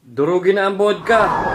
Durugin na ang vodka.